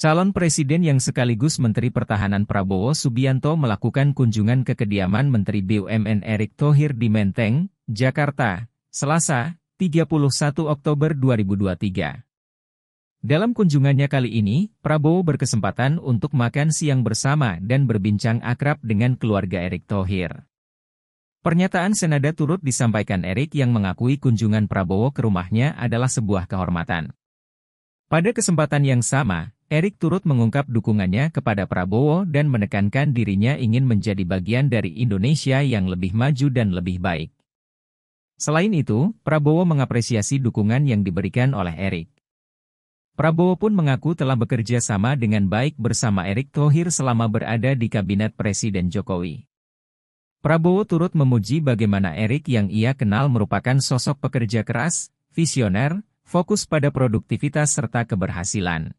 Calon Presiden yang sekaligus Menteri Pertahanan Prabowo Subianto melakukan kunjungan ke kediaman Menteri BUMN Erick Thohir di Menteng, Jakarta, Selasa, 31 Oktober 2023. Dalam kunjungannya kali ini, Prabowo berkesempatan untuk makan siang bersama dan berbincang akrab dengan keluarga Erick Thohir. Pernyataan senada turut disampaikan Erick yang mengakui kunjungan Prabowo ke rumahnya adalah sebuah kehormatan. Pada kesempatan yang sama, Erik turut mengungkap dukungannya kepada Prabowo dan menekankan dirinya ingin menjadi bagian dari Indonesia yang lebih maju dan lebih baik. Selain itu, Prabowo mengapresiasi dukungan yang diberikan oleh Erik. Prabowo pun mengaku telah bekerja sama dengan baik bersama Erik Thohir selama berada di Kabinet Presiden Jokowi. Prabowo turut memuji bagaimana Erik yang ia kenal merupakan sosok pekerja keras, visioner, fokus pada produktivitas serta keberhasilan.